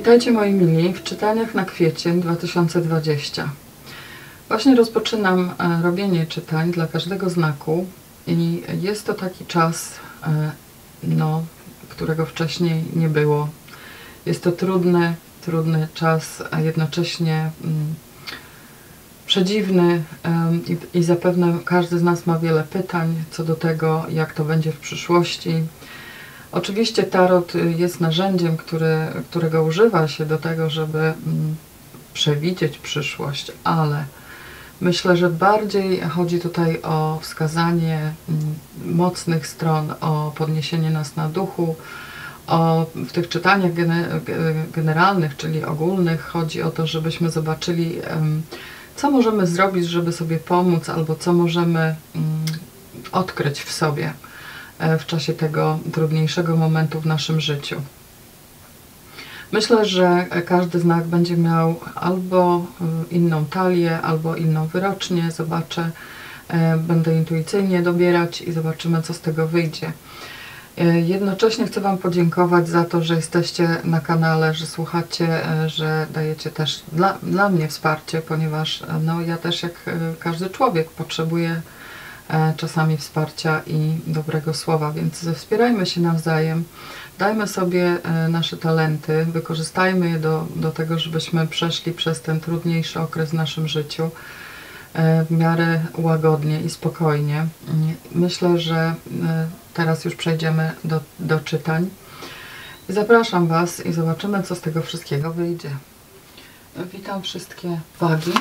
Witajcie moi mili w czytaniach na kwiecień 2020. Właśnie rozpoczynam e, robienie czytań dla każdego znaku i jest to taki czas, e, no, którego wcześniej nie było. Jest to trudny, trudny czas, a jednocześnie mm, przedziwny i zapewne każdy z nas ma wiele pytań co do tego, jak to będzie w przyszłości. Oczywiście tarot jest narzędziem, które, którego używa się do tego, żeby mm, przewidzieć przyszłość, ale myślę, że bardziej chodzi tutaj o wskazanie mm, mocnych stron, o podniesienie nas na duchu. O, w tych czytaniach gene, ge- generalnych, czyli ogólnych, chodzi o to, żebyśmy zobaczyli, co możemy zrobić, żeby sobie pomóc, albo co możemy mm, odkryć w sobie w czasie tego trudniejszego momentu w naszym życiu. Myślę, że każdy znak będzie miał albo y, inną talię, albo inną wyrocznię. Zobaczę, e, będę intuicyjnie dobierać i zobaczymy, co z tego wyjdzie. E, Jednocześnie chcę Wam podziękować za to, że jesteście na kanale, że słuchacie, e, że dajecie też dla, dla mnie wsparcie, ponieważ e, no, ja też jak e, każdy człowiek potrzebuję e, czasami wsparcia i dobrego słowa, więc wspierajmy się nawzajem, dajmy sobie e, nasze talenty, wykorzystajmy je do, do tego, żebyśmy przeszli przez ten trudniejszy okres w naszym życiu e, w miarę łagodnie i spokojnie. Myślę, że e, teraz już przejdziemy do, do czytań. Zapraszam Was i zobaczymy, co z tego wszystkiego wyjdzie. Witam wszystkie wagi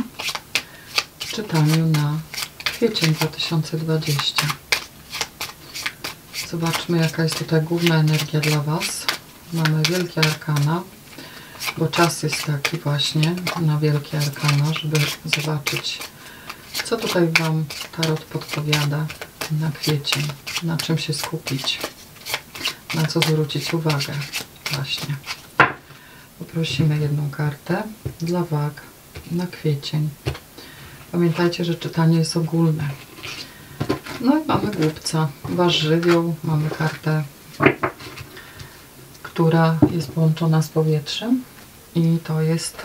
w czytaniu na kwiecień 2020. Zobaczmy, jaka jest tutaj główna energia dla Was. Mamy wielkie arkana, bo czas jest taki właśnie na wielkie arkana, żeby zobaczyć, co tutaj Wam Tarot podpowiada na kwiecień, na czym się skupić, na co zwrócić uwagę. Właśnie. Poprosimy jedną kartę dla wag na kwiecień. Pamiętajcie, że czytanie jest ogólne. No i mamy głupca, wasz żywioł, mamy kartę, która jest połączona z powietrzem i to jest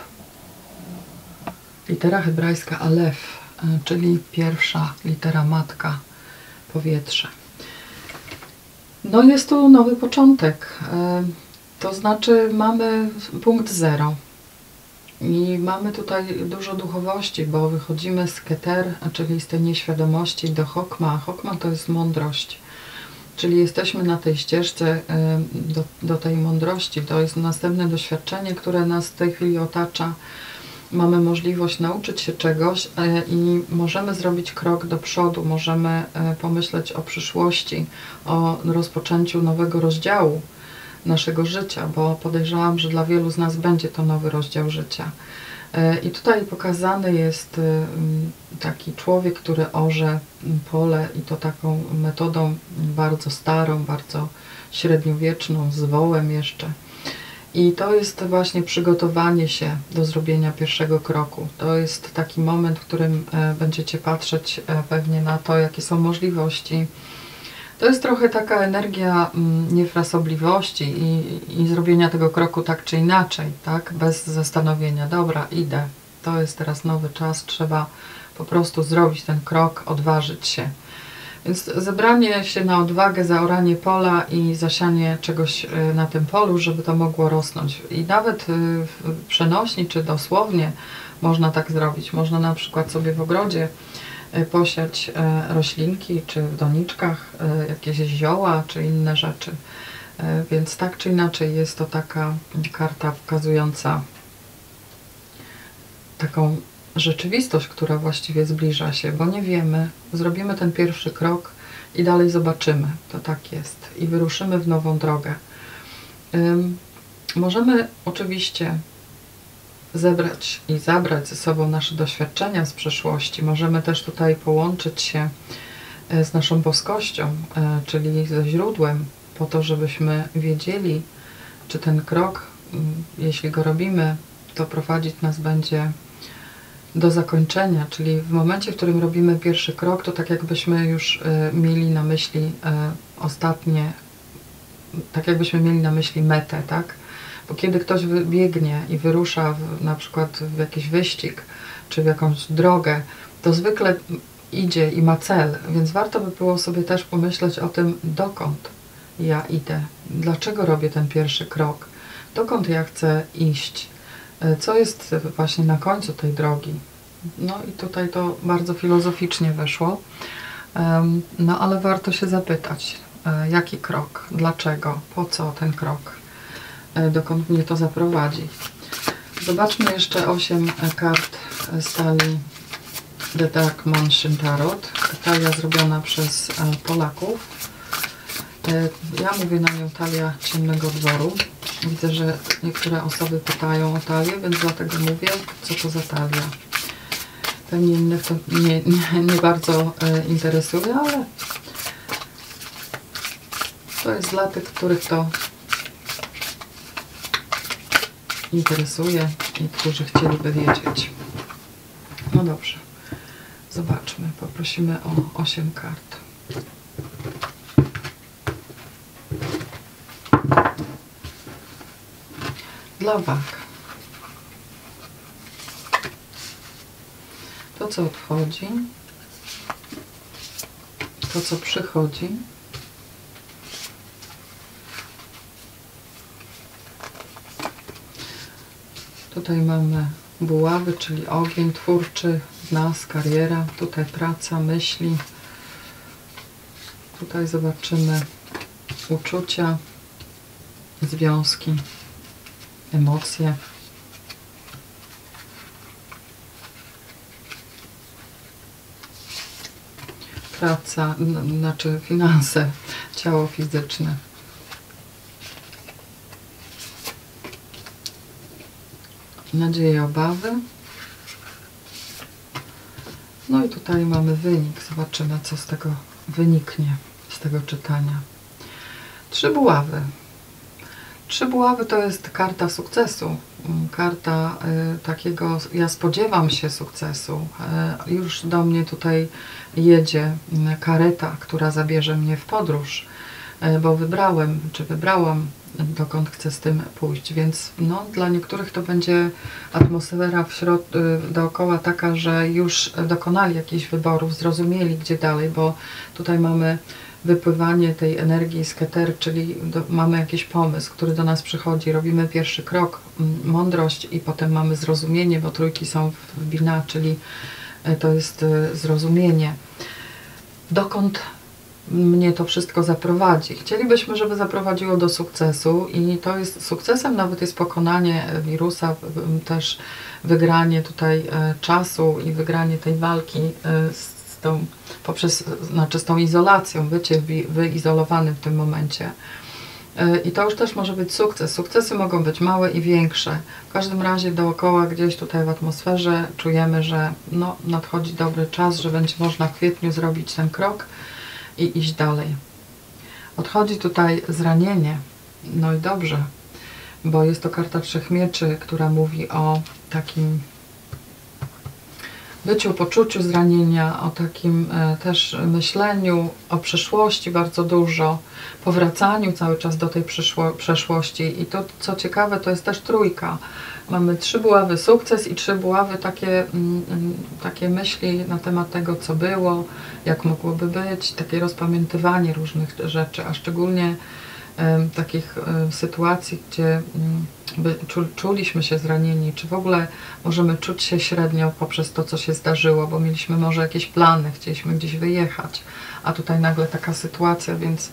litera hebrajska Alef, e, czyli pierwsza litera matka, powietrze. No jest tu nowy początek, e, to znaczy mamy punkt zero. I mamy tutaj dużo duchowości, bo wychodzimy z Keter, czyli z tej nieświadomości do Hokma. Hokma to jest mądrość. Czyli jesteśmy na tej ścieżce do, do tej mądrości. To jest następne doświadczenie, które nas w tej chwili otacza. Mamy możliwość nauczyć się czegoś y, i możemy zrobić krok do przodu. Możemy y, pomyśleć o przyszłości, o rozpoczęciu nowego rozdziału naszego życia, bo podejrzewam, że dla wielu z nas będzie to nowy rozdział życia. E, I tutaj pokazany jest e, taki człowiek, który orze pole i to taką metodą bardzo starą, bardzo średniowieczną, z wołem jeszcze. I to jest właśnie przygotowanie się do zrobienia pierwszego kroku. To jest taki moment, w którym e, będziecie patrzeć pewnie na to, jakie są możliwości, to jest trochę taka energia mm, niefrasobliwości i, i zrobienia tego kroku tak czy inaczej, tak? Bez zastanowienia. Dobra, idę. To jest teraz nowy czas, trzeba po prostu zrobić ten krok, odważyć się. Więc zebranie się na odwagę, zaoranie pola i zasianie czegoś y, na tym polu, żeby to mogło rosnąć. I nawet y, w- przenośni czy dosłownie można tak zrobić. Można na przykład sobie w ogrodzie posiać y, roślinki, czy w doniczkach y, jakieś zioła, czy inne rzeczy. Y, Więc tak czy inaczej jest to taka karta pokazująca taką rzeczywistość, która właściwie zbliża się, bo nie wiemy, zrobimy ten pierwszy krok i dalej zobaczymy. To tak jest. I wyruszymy w nową drogę. Możemy oczywiście zebrać i zabrać ze sobą nasze doświadczenia z przeszłości. Możemy też tutaj połączyć się e, z naszą boskością, e, czyli ze źródłem, po to, żebyśmy wiedzieli, czy ten krok, jeśli go robimy, to prowadzić nas będzie do zakończenia, czyli w momencie, w którym robimy pierwszy krok, to tak jakbyśmy już e, mieli na myśli ostatnie, tak jakbyśmy mieli na myśli metę, tak? Bo kiedy ktoś biegnie i wyrusza w, na przykład w jakiś wyścig, czy w jakąś drogę, to zwykle idzie i ma cel, więc warto by było sobie też pomyśleć o tym, dokąd ja idę, dlaczego robię ten pierwszy krok, dokąd ja chcę iść, e, co jest właśnie na końcu tej drogi. No i tutaj to bardzo filozoficznie wyszło, no ale warto się zapytać, e, jaki krok, dlaczego, po co ten krok, dokąd mnie to zaprowadzi. Zobaczmy jeszcze 8 kart stali The Dark Mansion Tarot. Talia zrobiona przez Polaków. E, ja mówię na nią talia ciemnego dworu. Widzę, że niektóre osoby pytają o talię, więc dlatego mówię, co to za talia. Pewnie innych to nie, nie, nie bardzo e, interesuje, ale to jest dla tych, których to interesuje i którzy chcieliby wiedzieć. No dobrze, zobaczmy. Poprosimy o 8 kart. dla wag. To, co odchodzi, to, co przychodzi, Tutaj mamy buławy, czyli ogień twórczy nas, kariera. Tutaj praca, myśli. Tutaj zobaczymy uczucia, związki emocje. Praca, znaczy finanse, ciało fizyczne. Nadzieje, obawy. No i tutaj mamy wynik. Zobaczymy, co z tego wyniknie, z tego czytania. Trzy buławy. Trzy buławy to jest karta sukcesu, karta y, takiego, ja spodziewam się sukcesu. Y, już do mnie tutaj jedzie kareta, która zabierze mnie w podróż, bo wybrałem, czy wybrałam, dokąd chcę z tym pójść. Więc no, dla niektórych to będzie atmosfera w środ- y, dookoła taka, że już dokonali jakichś wyborów, zrozumieli gdzie dalej, bo tutaj mamy wypływanie tej energii z keter, czyli do, mamy jakiś pomysł, który do nas przychodzi, robimy pierwszy krok, mądrość i potem mamy zrozumienie, bo trójki są w bina, czyli e, to jest e, zrozumienie. Dokąd mnie to wszystko zaprowadzi. Chcielibyśmy, żeby zaprowadziło do sukcesu i to jest sukcesem nawet jest pokonanie wirusa, też wygranie tutaj e, czasu i wygranie tej walki z tą, poprzez znaczy z tą izolacją, bycie wyizolowanym w tym momencie. E, I to już też może być sukces. Sukcesy mogą być małe i większe. W każdym razie dookoła, gdzieś tutaj w atmosferze czujemy, że no, nadchodzi dobry czas, że będzie można w kwietniu zrobić ten krok i iść dalej. Odchodzi tutaj zranienie. No i dobrze, bo jest to karta Trzech Mieczy, która mówi o takim byciu, poczuciu zranienia, o takim e, też myśleniu o przeszłości bardzo dużo, powracaniu cały czas do tej przeszłości. I to, co ciekawe, to jest też trójka. Mamy trzy buławy sukces i trzy buławy takie, mm, mm, takie myśli na temat tego, co było, jak mogłoby być, takie rozpamiętywanie różnych rzeczy, a szczególnie takich sytuacji, gdzie mm, czuliśmy się zranieni, czy w ogóle możemy czuć się średnio poprzez to, co się zdarzyło, bo mieliśmy może jakieś plany, chcieliśmy gdzieś wyjechać, a tutaj nagle taka sytuacja, więc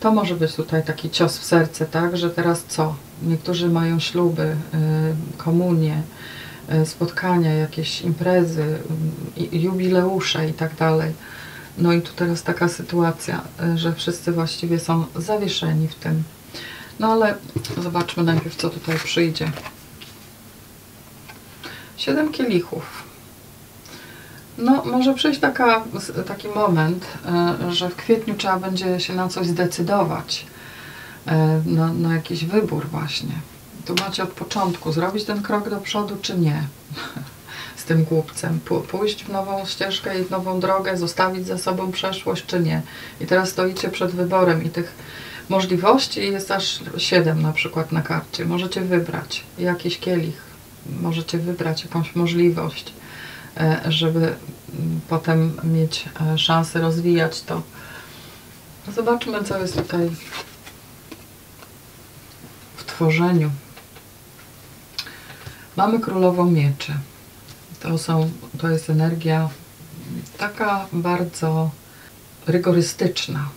to może być tutaj taki cios w serce, tak, że teraz co? Niektórzy mają śluby, y, komunie, y, spotkania, jakieś imprezy, y, jubileusze i tak dalej no i tu teraz taka sytuacja, że wszyscy właściwie są zawieszeni w tym. No ale zobaczmy najpierw, co tutaj przyjdzie. Siedem kielichów. No, może przyjść taka, taki moment, y, że w kwietniu trzeba będzie się na coś zdecydować, y, na, na jakiś wybór właśnie. Tu macie od początku, zrobić ten krok do przodu, czy nie. tym głupcem, pójść w nową ścieżkę i w nową drogę, zostawić za sobą przeszłość czy nie. I teraz stoicie przed wyborem i tych Możliwości jest aż 7 na przykład na karcie. Możecie wybrać jakiś kielich, możecie wybrać jakąś możliwość, e, żeby mm, potem mieć e, szansę rozwijać to. Zobaczmy, co jest tutaj w tworzeniu. Mamy królową mieczy. To, są, to jest energia taka bardzo rygorystyczna,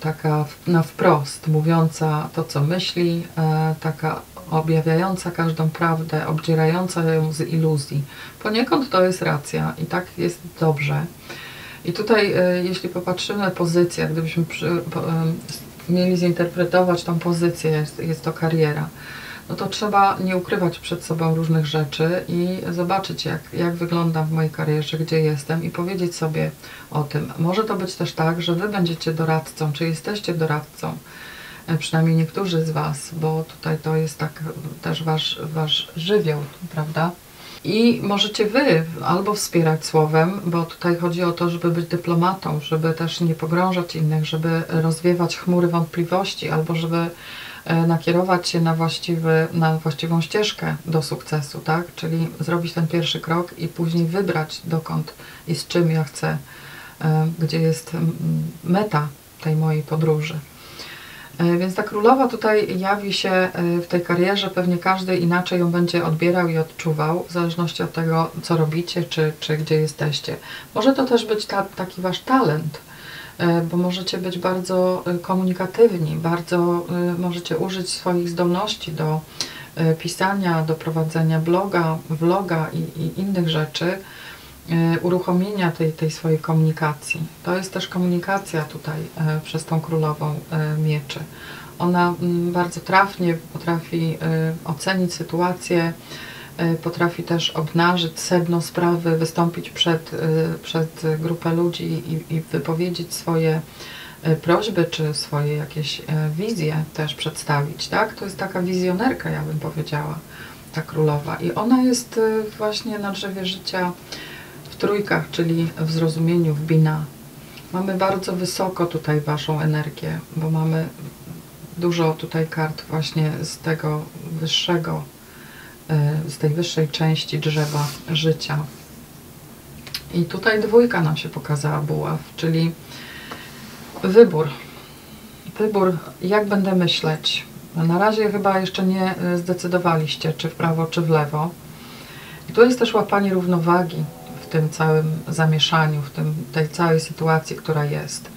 taka na wprost, mówiąca to, co myśli, e, taka objawiająca każdą prawdę, obdzierająca ją z iluzji. Poniekąd to jest racja i tak jest dobrze. I tutaj, e, jeśli popatrzymy pozycję, gdybyśmy przy, po, e, mieli zinterpretować tą pozycję, jest, jest to kariera no to trzeba nie ukrywać przed sobą różnych rzeczy i zobaczyć, jak, jak wyglądam w mojej karierze, gdzie jestem i powiedzieć sobie o tym. Może to być też tak, że Wy będziecie doradcą, czy jesteście doradcą, przynajmniej niektórzy z Was, bo tutaj to jest tak też Wasz, wasz żywioł, prawda? I możecie Wy albo wspierać słowem, bo tutaj chodzi o to, żeby być dyplomatą, żeby też nie pogrążać innych, żeby rozwiewać chmury wątpliwości, albo żeby E, nakierować się na, właściwy, na właściwą ścieżkę do sukcesu, tak? Czyli zrobić ten pierwszy krok i później wybrać dokąd i z czym ja chcę, e, gdzie jest meta tej mojej podróży. E, więc ta królowa tutaj jawi się w tej karierze, pewnie każdy inaczej ją będzie odbierał i odczuwał, w zależności od tego, co robicie, czy, czy gdzie jesteście. Może to też być ta, taki wasz talent, E, bo możecie być bardzo e, komunikatywni, bardzo e, możecie użyć swoich zdolności do pisania, do prowadzenia bloga, vloga i, i innych rzeczy, uruchomienia tej, tej swojej komunikacji. To jest też komunikacja tutaj przez tą królową mieczy. Ona mm, bardzo trafnie potrafi ocenić sytuację, potrafi też obnażyć sedno sprawy, wystąpić przed, przed grupę ludzi i, i wypowiedzieć swoje prośby, czy swoje jakieś wizje też przedstawić, tak? To jest taka wizjonerka, ja bym powiedziała, ta królowa. I ona jest właśnie na drzewie życia trójkach, czyli w zrozumieniu, w bina. Mamy bardzo wysoko tutaj Waszą energię, bo mamy dużo tutaj kart właśnie z tego wyższego z tej wyższej części drzewa życia. I tutaj dwójka nam się pokazała buław, czyli wybór. Wybór, jak będę myśleć. Na razie chyba jeszcze nie zdecydowaliście, czy w prawo, czy w lewo. I tu jest też łapanie równowagi w tym całym zamieszaniu, w tym, tej całej sytuacji, która jest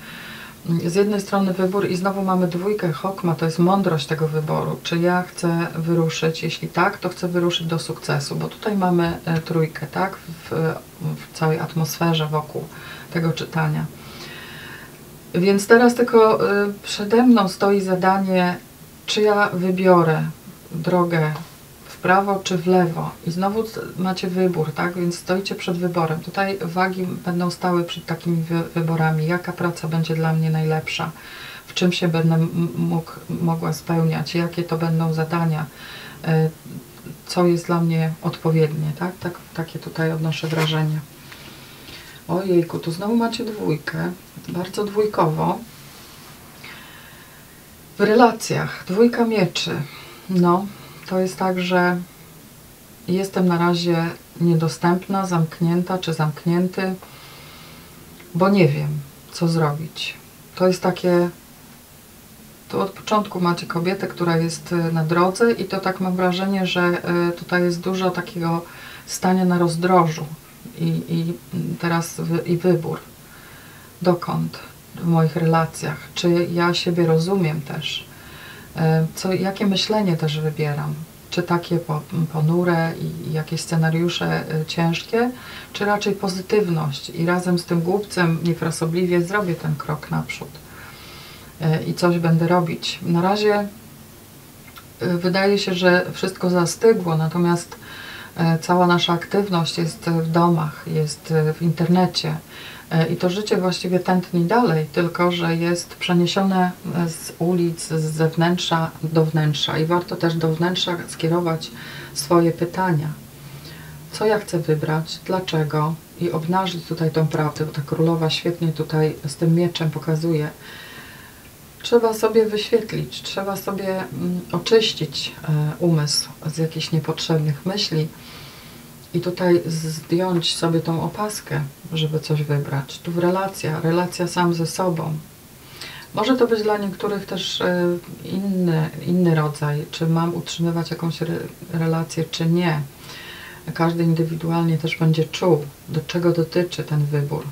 z jednej strony wybór i znowu mamy dwójkę Hokma, to jest mądrość tego wyboru. Czy ja chcę wyruszyć? Jeśli tak, to chcę wyruszyć do sukcesu, bo tutaj mamy e, trójkę, tak? W, w całej atmosferze wokół tego czytania. Więc teraz tylko e, przede mną stoi zadanie, czy ja wybiorę drogę prawo czy w lewo. I znowu macie wybór, tak? Więc stoicie przed wyborem. Tutaj wagi będą stały przed takimi wy wyborami. Jaka praca będzie dla mnie najlepsza? W czym się będę mógł, mogła spełniać? Jakie to będą zadania? Y, co jest dla mnie odpowiednie, tak? tak? Takie tutaj odnoszę wrażenie. Ojejku, tu znowu macie dwójkę. Bardzo dwójkowo. W relacjach. Dwójka mieczy. No, to jest tak, że jestem na razie niedostępna, zamknięta czy zamknięty, bo nie wiem, co zrobić. To jest takie. To od początku macie kobietę, która jest y, na drodze, i to tak mam wrażenie, że y, tutaj jest dużo takiego stania na rozdrożu i, i teraz i wybór. Dokąd w moich relacjach? Czy ja siebie rozumiem też? E, co, jakie myślenie też wybieram. Czy takie ponure i jakieś scenariusze e, ciężkie, czy raczej pozytywność i razem z tym głupcem niefrasobliwie zrobię ten krok naprzód e, i coś będę robić. Na razie wydaje się, że wszystko zastygło, natomiast cała nasza aktywność jest w domach, jest w internecie, I to życie właściwie tętni dalej, tylko że jest przeniesione z ulic, z zewnętrza do wnętrza. I warto też do wnętrza skierować swoje pytania. Co ja chcę wybrać? Dlaczego? I obnażyć tutaj tą prawdę, bo ta królowa świetnie tutaj z tym mieczem pokazuje. trzeba sobie wyświetlić, trzeba sobie mm, oczyścić e, umysł z jakichś niepotrzebnych myśli i tutaj zdjąć sobie tą opaskę, żeby coś wybrać. Tu w relacja, relacja sam ze sobą. Może to być dla niektórych też e, inny, inny rodzaj, czy mam utrzymywać jakąś re, relację, czy nie. Każdy indywidualnie też będzie czuł, do czego dotyczy ten wybór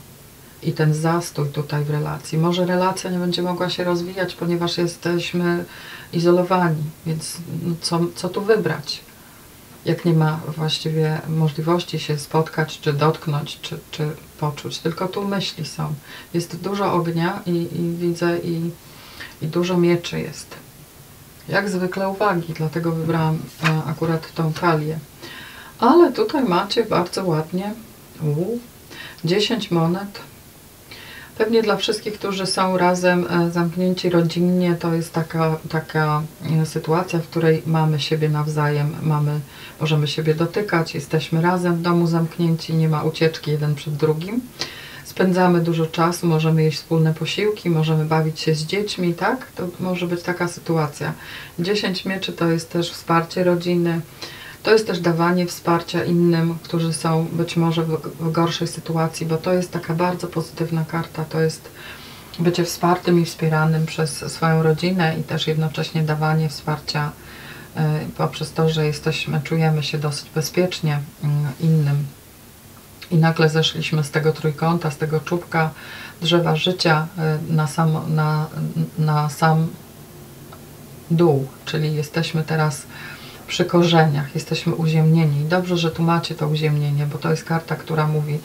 i ten zastój tutaj w relacji. Może relacja nie będzie mogła się rozwijać, ponieważ jesteśmy izolowani, więc no co, co tu wybrać? Jak nie ma właściwie możliwości się spotkać, czy dotknąć, czy, czy poczuć, tylko tu myśli są. Jest dużo ognia i, i widzę i, i dużo mieczy jest. Jak zwykle uwagi, dlatego wybrałam e, akurat tą talię. Ale tutaj macie bardzo ładnie uu, 10 monet, Pewnie dla wszystkich, którzy są razem e, zamknięci rodzinnie, to jest taka, taka e, sytuacja, w której mamy siebie nawzajem, mamy, możemy siebie dotykać, jesteśmy razem w domu zamknięci, nie ma ucieczki jeden przed drugim. Spędzamy dużo czasu, możemy jeść wspólne posiłki, możemy bawić się z dziećmi, tak? To może być taka sytuacja. 10 mieczy to jest też wsparcie rodziny, to jest też dawanie wsparcia innym, którzy są być może w, gorszej sytuacji, bo to jest taka bardzo pozytywna karta. To jest bycie wspartym i wspieranym przez swoją rodzinę i też jednocześnie dawanie wsparcia y, poprzez to, że jesteśmy, czujemy się dosyć bezpiecznie y, innym. I nagle zeszliśmy z tego trójkąta, z tego czubka drzewa życia y, na sam, na, na sam dół, czyli jesteśmy teraz przy korzeniach, jesteśmy uziemnieni. Dobrze, że tu macie to uziemnienie, bo to jest karta, która mówi,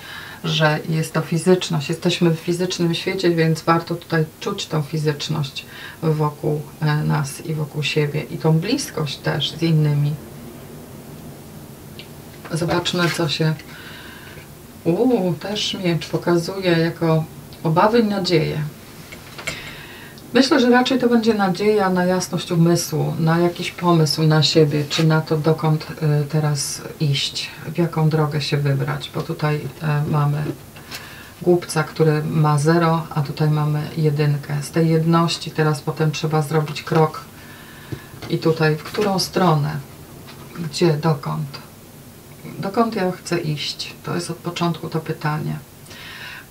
że jest to fizyczność. Jesteśmy w fizycznym świecie, więc warto tutaj czuć tą fizyczność wokół e, nas i wokół siebie i tą bliskość też z innymi. Zobaczmy, co się... Uuu, też miecz pokazuje jako obawy i nadzieję. Myślę, że raczej to będzie nadzieja na jasność umysłu, na jakiś pomysł na siebie, czy na to, dokąd y, teraz iść, w jaką drogę się wybrać, bo tutaj y, mamy głupca, który ma zero, a tutaj mamy jedynkę. Z tej jedności teraz potem trzeba zrobić krok i tutaj w którą stronę, gdzie, dokąd. Dokąd ja chcę iść? To jest od początku to pytanie.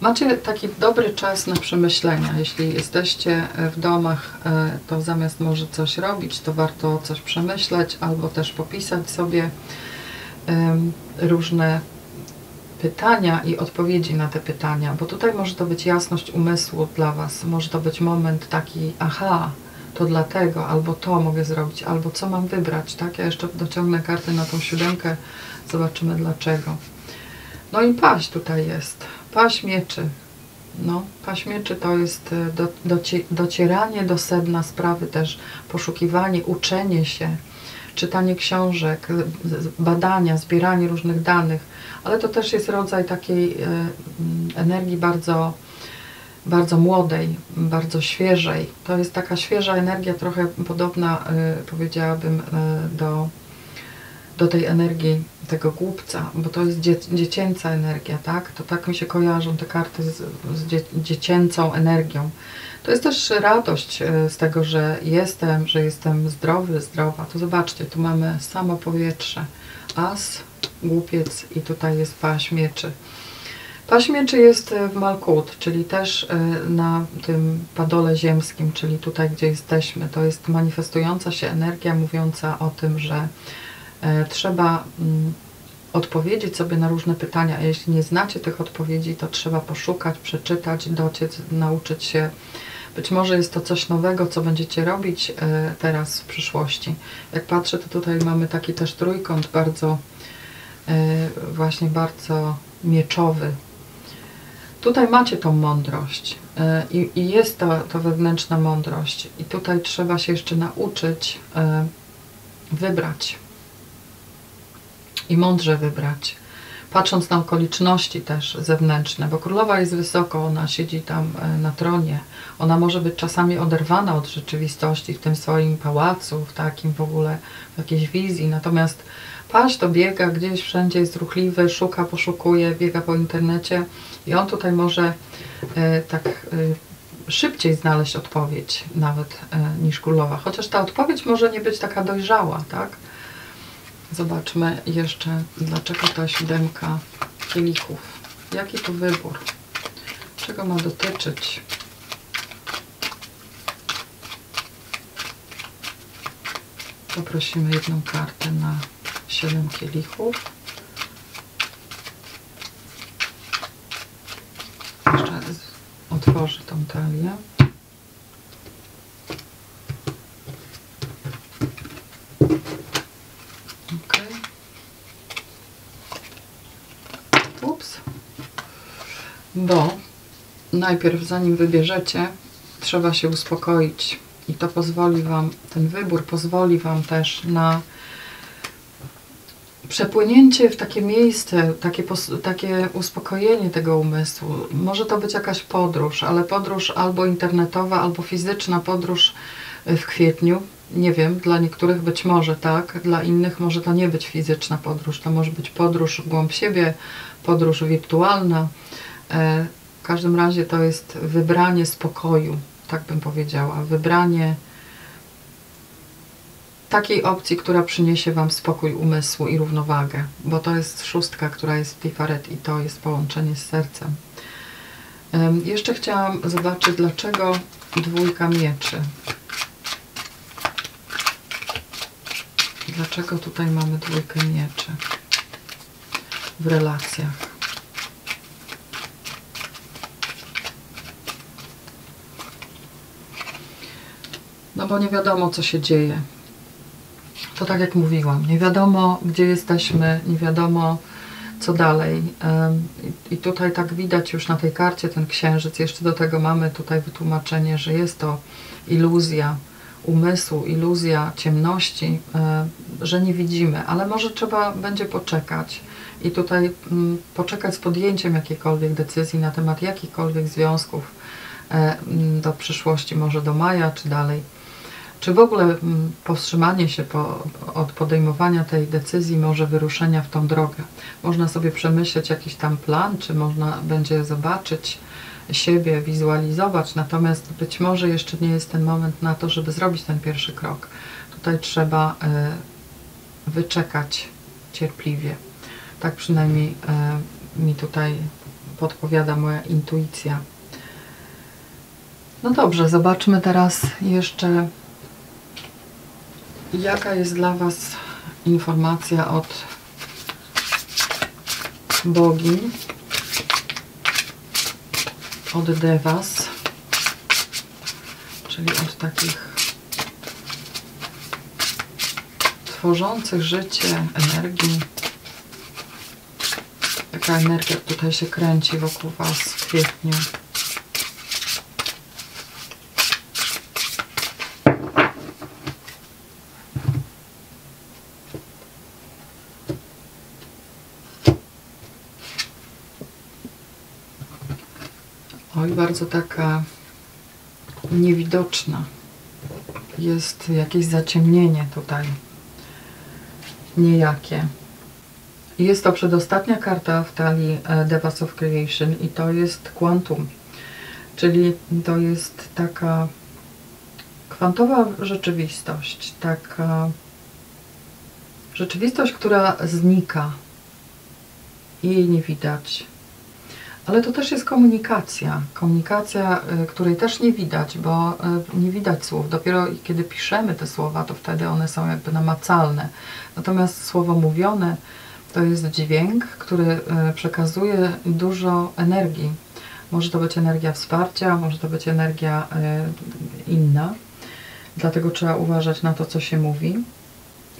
Macie taki dobry czas na przemyślenia. Jeśli jesteście w domach, e, to zamiast może coś robić, to warto coś przemyśleć albo też popisać sobie różne pytania i odpowiedzi na te pytania, bo tutaj może to być jasność umysłu dla Was, może to być moment taki, aha, to dlatego, albo to mogę zrobić, albo co mam wybrać, tak? Ja jeszcze dociągnę kartę na tą siódemkę, zobaczymy dlaczego. No i paść tutaj jest. Paść mieczy. No, paść mieczy to jest e, do, docie, docieranie do sedna sprawy też, poszukiwanie, uczenie się, czytanie książek, badania, zbieranie różnych danych, ale to też jest rodzaj takiej e, energii bardzo, bardzo młodej, bardzo świeżej. To jest taka świeża energia, trochę podobna, e, powiedziałabym, do do tej energii tego głupca, bo to jest dzie dziecięca energia, tak? To tak mi się kojarzą te karty z, z dzie dziecięcą energią. To jest też radość e, z tego, że jestem, że jestem zdrowy, zdrowa. To zobaczcie, tu mamy samo powietrze. As, głupiec i tutaj jest paść mieczy. Paść mieczy jest e, w Malkut, czyli też e, na tym padole ziemskim, czyli tutaj, gdzie jesteśmy. To jest manifestująca się energia mówiąca o tym, że trzeba mm, odpowiedzieć sobie na różne pytania, a jeśli nie znacie tych odpowiedzi, to trzeba poszukać, przeczytać, dociec, nauczyć się. Być może jest to coś nowego, co będziecie robić e, teraz w przyszłości. Jak patrzę, to tutaj mamy taki też trójkąt bardzo, e, właśnie bardzo mieczowy. Tutaj macie tą mądrość i jest to, to wewnętrzna mądrość i tutaj trzeba się jeszcze nauczyć wybrać i mądrze wybrać. Patrząc na okoliczności też zewnętrzne, bo królowa jest wysoko, ona siedzi tam e, na tronie. Ona może być czasami oderwana od rzeczywistości w tym swoim pałacu, w takim w ogóle, w jakiejś wizji. Natomiast paść to biega gdzieś, wszędzie jest ruchliwy, szuka, poszukuje, biega po internecie i on tutaj może e, tak e, szybciej znaleźć odpowiedź nawet niż królowa. Chociaż ta odpowiedź może nie być taka dojrzała, tak? Zobaczmy jeszcze, dlaczego ta siódemka kielichów. Jaki tu wybór? Czego ma dotyczyć? Poprosimy jedną kartę na 7 kielichów. Jeszcze otworzę tą talię. Bo najpierw zanim wybierzecie, trzeba się uspokoić i to pozwoli Wam, ten wybór pozwoli Wam też na przepłynięcie w takie miejsce, takie, takie uspokojenie tego umysłu. Może to być jakaś podróż, ale podróż albo internetowa, albo fizyczna podróż w kwietniu. Nie wiem, dla niektórych być może tak, dla innych może to nie być fizyczna podróż, to może być podróż w głąb siebie, podróż wirtualna. E, w każdym razie to jest wybranie spokoju, tak bym powiedziała, wybranie takiej opcji, która przyniesie Wam spokój umysłu i równowagę, bo to jest szóstka, która jest w Tifaret i to jest połączenie z sercem. Jeszcze chciałam zobaczyć, dlaczego dwójka mieczy. Dlaczego tutaj mamy dwójkę mieczy w relacjach? Bo nie wiadomo, co się dzieje. To tak jak mówiłam, nie wiadomo, gdzie jesteśmy, nie wiadomo, co dalej. I tutaj tak widać już na tej karcie ten księżyc. Jeszcze do tego mamy tutaj wytłumaczenie, że jest to iluzja umysłu, iluzja ciemności, że nie widzimy, ale może trzeba będzie poczekać i tutaj mm, poczekać z podjęciem jakiejkolwiek decyzji na temat jakichkolwiek związków e, mm, do przyszłości, może do maja czy dalej czy w ogóle mm, powstrzymanie się po, od podejmowania tej decyzji, może wyruszenia w tą drogę? Można sobie przemyśleć jakiś tam plan, czy można będzie zobaczyć siebie, wizualizować, natomiast być może jeszcze nie jest ten moment na to, żeby zrobić ten pierwszy krok. Tutaj trzeba y, wyczekać cierpliwie. Tak przynajmniej y, mi tutaj podpowiada moja intuicja. No dobrze, zobaczmy teraz jeszcze Jaka jest dla Was informacja od bogi, od Devas, czyli od takich tworzących życie energii. Jaka energia tutaj się kręci wokół Was w kwietniu. Oj, bardzo taka niewidoczna. Jest jakieś zaciemnienie tutaj. Niejakie. Jest to przedostatnia karta w talii e, Devas of Creation i to jest Quantum. Czyli to jest taka kwantowa rzeczywistość. Taka rzeczywistość, która znika i jej nie widać ale to też jest komunikacja. Komunikacja, y, której też nie widać, bo y, nie widać słów. Dopiero kiedy piszemy te słowa, to wtedy one są jakby namacalne. Natomiast słowo mówione to jest dźwięk, który y, przekazuje dużo energii. Może to być energia wsparcia, może to być energia inna. Dlatego trzeba uważać na to, co się mówi.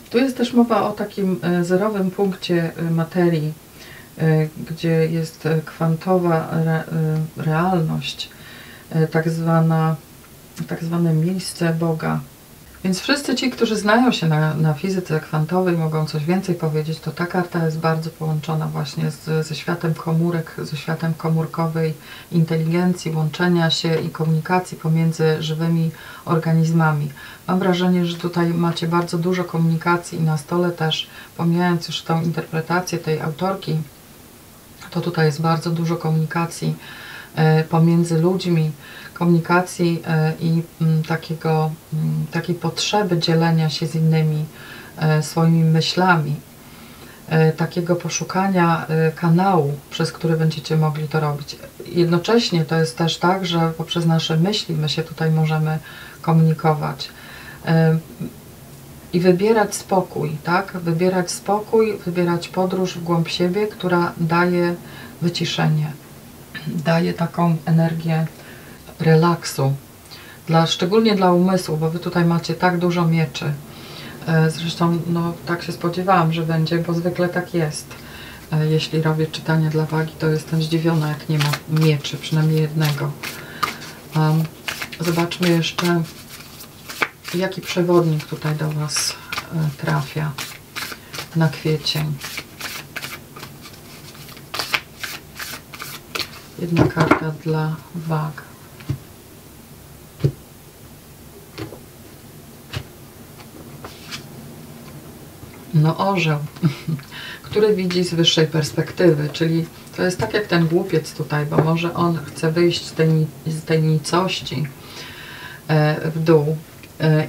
Tu jest też mowa o takim zerowym punkcie materii, gdzie jest kwantowa re, e, realność, e, tak, zwana, tak zwane miejsce Boga. Więc wszyscy ci, którzy znają się na, na fizyce kwantowej, mogą coś więcej powiedzieć, to ta karta jest bardzo połączona właśnie z, ze światem komórek, ze światem komórkowej inteligencji, łączenia się i komunikacji pomiędzy żywymi organizmami. Mam wrażenie, że tutaj macie bardzo dużo komunikacji i na stole też, pomijając już tą interpretację tej autorki, to tutaj jest bardzo dużo komunikacji e, pomiędzy ludźmi, komunikacji e, i mm, takiego, mm, takiej potrzeby dzielenia się z innymi e, swoimi myślami, takiego poszukania kanału, przez który będziecie mogli to robić. Jednocześnie to jest też tak, że poprzez nasze myśli my się tutaj możemy komunikować. I wybierać spokój, tak? Wybierać spokój, wybierać podróż w głąb siebie, która daje wyciszenie, daje taką energię relaksu, dla, szczególnie dla umysłu, bo Wy tutaj macie tak dużo mieczy. E, Zresztą no, tak się spodziewałam, że będzie, bo zwykle tak jest. E, Jeśli robię czytanie dla wagi, to jestem zdziwiona, jak nie ma mieczy, przynajmniej jednego. Zobaczmy jeszcze jaki przewodnik tutaj do Was e, trafia na kwiecień. Jedna karta dla wag. No orzeł, który widzi z wyższej perspektywy, czyli to jest tak jak ten głupiec tutaj, bo może on chce wyjść z tej, z tej nicości e, w dół,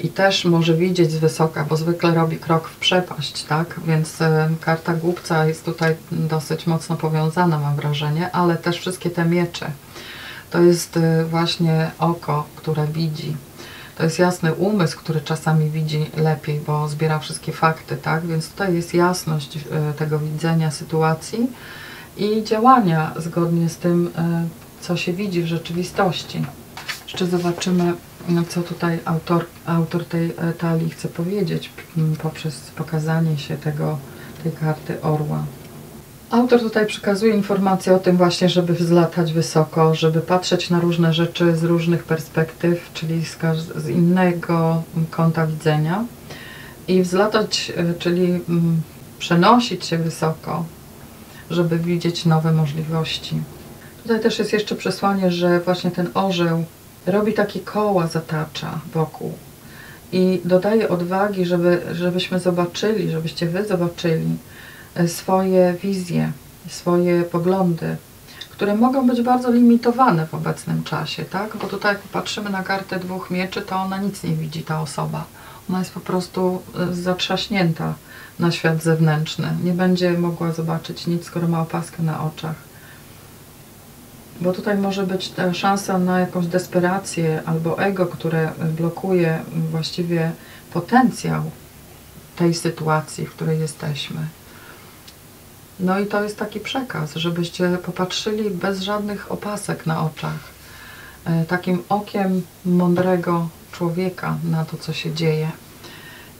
i też może widzieć z wysoka, bo zwykle robi krok w przepaść, tak? Więc e, karta głupca jest tutaj dosyć mocno powiązana, mam wrażenie, ale też wszystkie te miecze. To jest e, właśnie oko, które widzi. To jest jasny umysł, który czasami widzi lepiej, bo zbiera wszystkie fakty, tak? Więc tutaj jest jasność tego widzenia sytuacji i działania zgodnie z tym, co się widzi w rzeczywistości. Jeszcze zobaczymy, co tutaj autor, autor tej e, talii chce powiedzieć m, poprzez pokazanie się tego, tej karty orła. Autor tutaj przekazuje informacje o tym właśnie, żeby wzlatać wysoko, żeby patrzeć na różne rzeczy z różnych perspektyw, czyli z, z innego kąta widzenia i wzlatać, e, czyli mm, przenosić się wysoko, żeby widzieć nowe możliwości. Tutaj też jest jeszcze przesłanie, że właśnie ten orzeł robi takie koła, zatacza wokół i dodaje odwagi, żeby, żebyśmy zobaczyli, żebyście Wy zobaczyli e, swoje wizje, swoje poglądy, które mogą być bardzo limitowane w obecnym czasie, tak? Bo tutaj jak patrzymy na kartę dwóch mieczy, to ona nic nie widzi, ta osoba. Ona jest po prostu e, zatrzaśnięta na świat zewnętrzny. Nie będzie mogła zobaczyć nic, skoro ma opaskę na oczach. Bo tutaj może być szansa na jakąś desperację albo ego, które blokuje właściwie potencjał tej sytuacji, w której jesteśmy. No i to jest taki przekaz, żebyście popatrzyli bez żadnych opasek na oczach, e, takim okiem mądrego człowieka na to, co się dzieje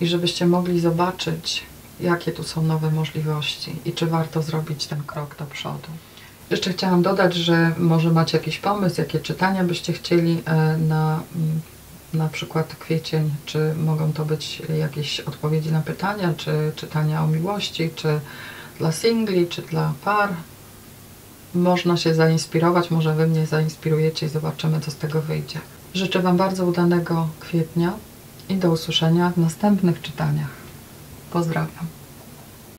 i żebyście mogli zobaczyć, jakie tu są nowe możliwości i czy warto zrobić ten krok do przodu. Jeszcze chciałam dodać, że może macie jakiś pomysł, jakie czytania byście chcieli e, na mm, na przykład kwiecień, czy mogą to być jakieś odpowiedzi na pytania, czy czytania o miłości, czy dla singli, czy dla par. Można się zainspirować, może Wy mnie zainspirujecie i zobaczymy, co z tego wyjdzie. Życzę Wam bardzo udanego kwietnia i do usłyszenia w następnych czytaniach. Pozdrawiam.